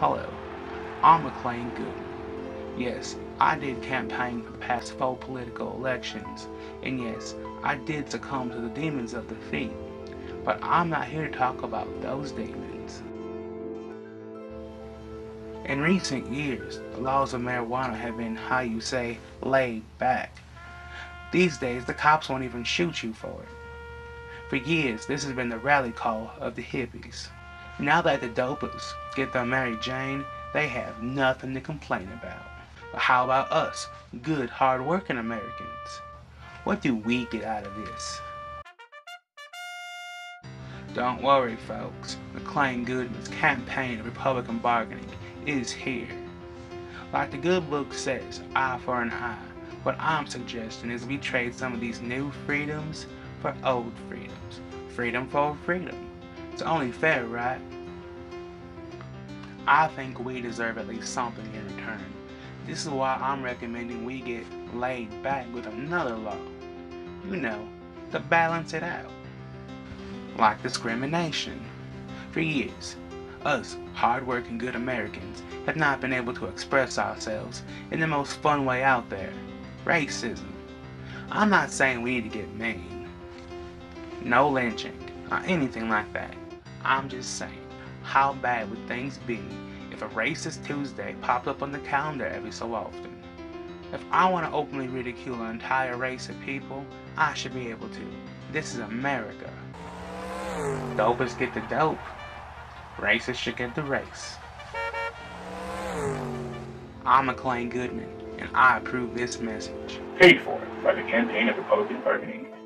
Hello, I'm McClain Goodman. Yes, I did campaign for past four political elections, and yes, I did succumb to the demons of defeat. But I'm not here to talk about those demons. In recent years, the laws of marijuana have been, how you say, laid back. These days, the cops won't even shoot you for it. For years, this has been the rally call of the hippies. Now that the dopers get their Mary Jane, they have nothing to complain about. But how about us, good, hard-working Americans? What do we get out of this? Don't worry, folks. McClain Goodman's campaign of Republican bargaining is here. Like the good book says, eye for an eye. What I'm suggesting is we trade some of these new freedoms for old freedoms. Freedom for freedom. It's only fair, right? I think we deserve at least something in return. This is why I'm recommending we get laid back with another law. You know, to balance it out. Like discrimination. For years, us hardworking good Americans have not been able to express ourselves in the most fun way out there. Racism. I'm not saying we need to get mean. No lynching or anything like that. I'm just saying, how bad would things be if a racist Tuesday popped up on the calendar every so often? If I want to openly ridicule an entire race of people, I should be able to. This is America. Dopers get the dope. Racists should get the race. I'm McClain Goodman, and I approve this message. Paid for by the Campaign of Republican Bargaining.